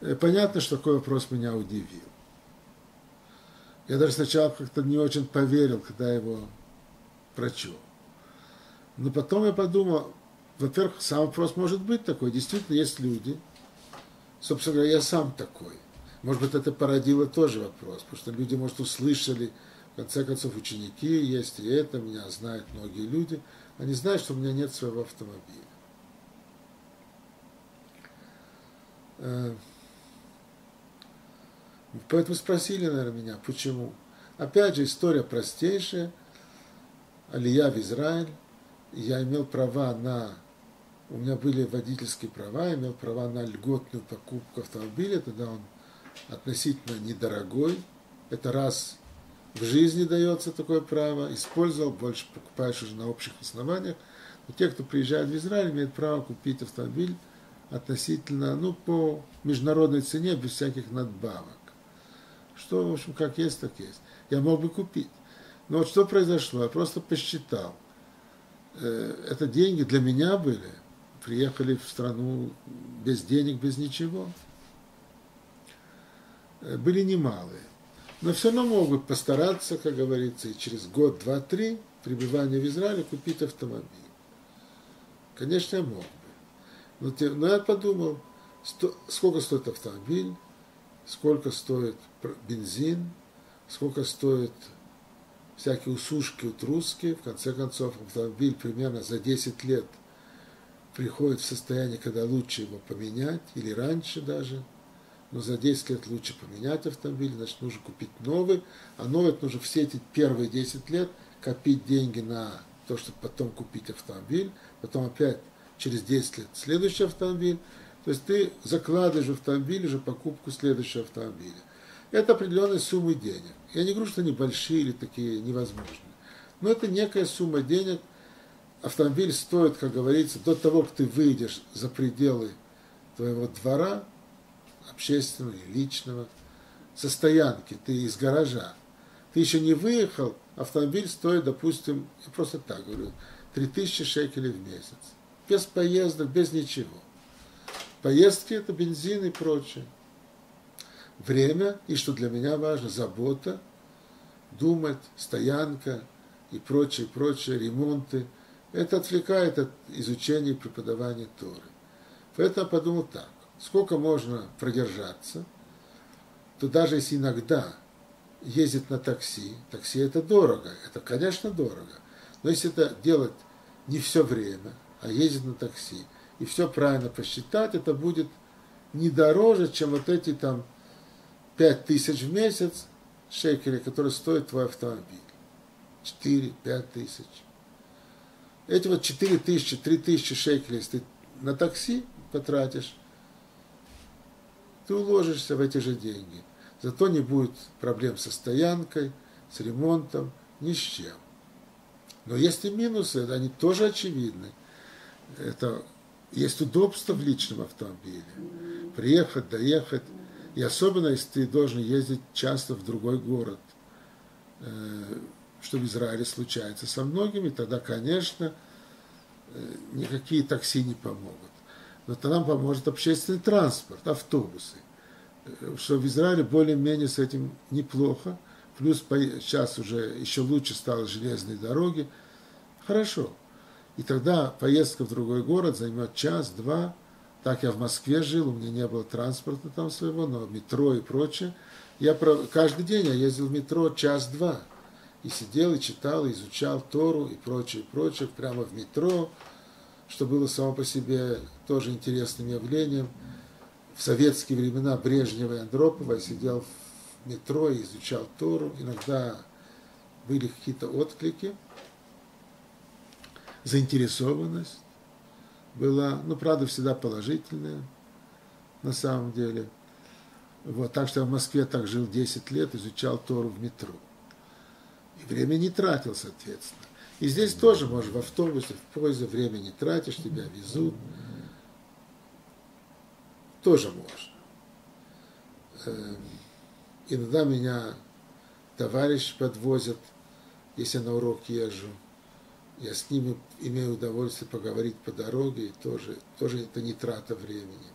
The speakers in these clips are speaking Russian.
Э, понятно, что такой вопрос меня удивил. Я даже сначала как-то не очень поверил, когда его прочел. Но потом я подумал, во-первых, сам вопрос может быть такой. Действительно, есть люди, собственно говоря, я сам такой. Может быть, это породило тоже вопрос, потому что люди, может, услышали, в конце концов, ученики есть, и это меня знают многие люди. Они знают, что у меня нет своего автомобиля. Поэтому спросили, наверное, меня, почему. Опять же, история простейшая. Алия в Израиль. Я имел права на у меня были водительские права, я имел права на льготную покупку автомобиля, тогда он относительно недорогой. Это раз в жизни дается такое право, использовал, больше покупаешь уже на общих основаниях. Но те, кто приезжает в Израиль, имеют право купить автомобиль относительно, ну, по международной цене, без всяких надбавок. Что, в общем, как есть, так есть. Я мог бы купить. Но вот что произошло? Я просто посчитал. Э, это деньги для меня были – приехали в страну без денег, без ничего. Э, были немалые. Но все равно могут постараться, как говорится, и через год, два, три пребывания в Израиле купить автомобиль. Конечно, я мог бы. Но, но я подумал, сто, сколько стоит автомобиль, сколько стоит бензин, сколько стоит всякие усушки, утруски. В конце концов, автомобиль примерно за 10 лет – приходит в состояние, когда лучше его поменять, или раньше даже, но за 10 лет лучше поменять автомобиль, значит, нужно купить новый, а новый нужно все эти первые 10 лет копить деньги на то, чтобы потом купить автомобиль, потом опять через 10 лет следующий автомобиль. То есть ты закладываешь в автомобиль уже покупку следующего автомобиля. Это определенные суммы денег. Я не говорю, что они большие или такие невозможные. Но это некая сумма денег – автомобиль стоит, как говорится, до того, как ты выйдешь за пределы твоего двора, общественного и личного, со стоянки, ты из гаража. Ты еще не выехал, автомобиль стоит, допустим, я просто так говорю, 3000 шекелей в месяц. Без поездок, без ничего. Поездки – это бензин и прочее. Время, и что для меня важно, забота, думать, стоянка и прочее, прочее, ремонты – это отвлекает от изучения и преподавания Торы. Поэтому я подумал так, сколько можно продержаться, то даже если иногда ездить на такси, такси это дорого, это, конечно, дорого, но если это делать не все время, а ездить на такси, и все правильно посчитать, это будет не дороже, чем вот эти там 5 тысяч в месяц шекелей, которые стоит твой автомобиль. 4-5 тысяч. Эти вот 4 тысячи, 3 тысячи шекелей, если ты на такси потратишь, ты уложишься в эти же деньги. Зато не будет проблем со стоянкой, с ремонтом, ни с чем. Но есть и минусы, они тоже очевидны. Это есть удобство в личном автомобиле. Приехать, доехать. И особенно, если ты должен ездить часто в другой город. Э, что в Израиле случается со многими, тогда, конечно, э, никакие такси не помогут. Но тогда нам поможет общественный транспорт, автобусы. Э, что в Израиле более-менее с этим неплохо. Плюс сейчас уже еще лучше стало железные дороги. Хорошо. И тогда поездка в другой город займет час-два. Так я в Москве жил, у меня не было транспорта там своего, но метро и прочее. Я каждый день я ездил в метро час-два и сидел, и читал, и изучал Тору и прочее, и прочее, прямо в метро, что было само по себе тоже интересным явлением. В советские времена Брежнева и Андропова я сидел в метро и изучал Тору. Иногда были какие-то отклики, заинтересованность была, ну, правда, всегда положительная, на самом деле. Вот, так что я в Москве так жил 10 лет, изучал Тору в метро. И время не тратил, соответственно. И здесь тоже можешь в автобусе, в поезде время не тратишь, тебя везут. Тоже можно. Эм, иногда меня товарищ подвозят, если на урок езжу. Я с ними имею удовольствие поговорить по дороге, и тоже, тоже это не трата времени.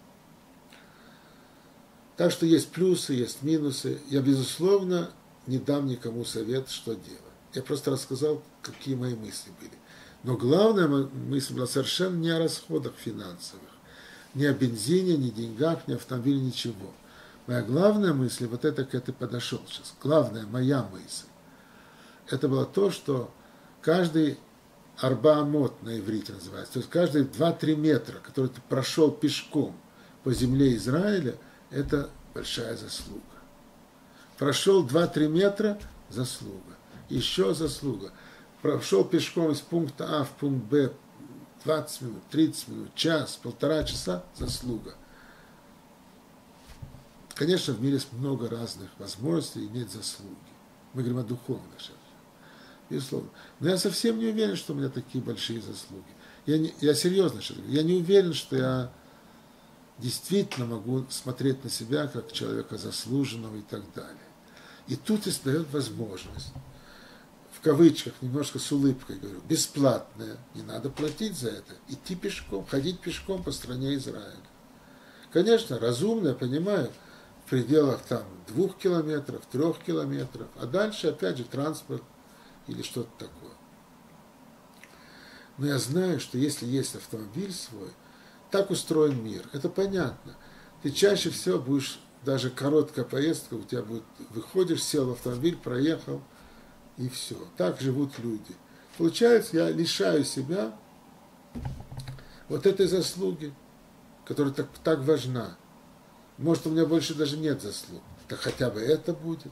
Так что есть плюсы, есть минусы. Я, безусловно, не дам никому совет, что делать. Я просто рассказал, какие мои мысли были. Но главная мысль была совершенно не о расходах финансовых, не о бензине, ни деньгах, ни автомобиле, ничего. Моя главная мысль, вот это к этой подошел сейчас, главная моя мысль, это было то, что каждый арбаамот на иврите называется, то есть каждые 2-3 метра, который ты прошел пешком по земле Израиля, это большая заслуга. Прошел 2-3 метра – заслуга. Еще заслуга. Прошел пешком из пункта А в пункт Б 20 минут, 30 минут, час, полтора часа – заслуга. Конечно, в мире много разных возможностей иметь заслуги. Мы говорим о духовных сейчас. Безусловно. Но я совсем не уверен, что у меня такие большие заслуги. Я, не, я серьезно сейчас говорю. Я не уверен, что я действительно могу смотреть на себя как человека заслуженного и так далее. И тут и дает возможность, в кавычках, немножко с улыбкой говорю, бесплатная, не надо платить за это, идти пешком, ходить пешком по стране Израиля. Конечно, разумно, я понимаю, в пределах там двух километров, трех километров, а дальше, опять же, транспорт или что-то такое. Но я знаю, что если есть автомобиль свой, так устроен мир. Это понятно. Ты чаще всего будешь, даже короткая поездка у тебя будет, выходишь, сел в автомобиль, проехал, и все. Так живут люди. Получается, я лишаю себя вот этой заслуги, которая так, так важна. Может, у меня больше даже нет заслуг. Так хотя бы это будет.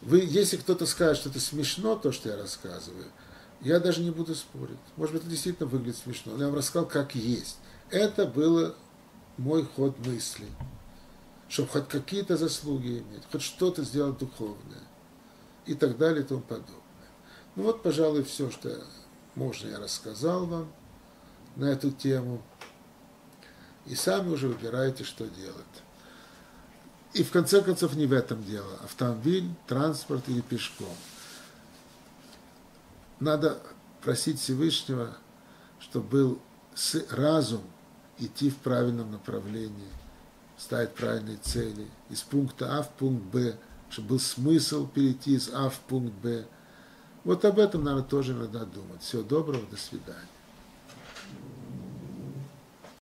Вы, если кто-то скажет, что это смешно, то, что я рассказываю, я даже не буду спорить. Может быть, это действительно выглядит смешно. Но я вам рассказал, как есть. Это было мой ход мысли. Чтобы хоть какие-то заслуги иметь, хоть что-то сделать духовное. И так далее и тому подобное. Ну вот, пожалуй, все, что можно, я рассказал вам на эту тему. И сами уже выбираете, что делать. И в конце концов не в этом дело. Автомобиль, транспорт или пешком. Надо просить Всевышнего, чтобы был разум идти в правильном направлении, ставить правильные цели. Из пункта А в пункт Б, чтобы был смысл перейти из А в пункт Б. Вот об этом, наверное, тоже надо думать. Всего доброго, до свидания.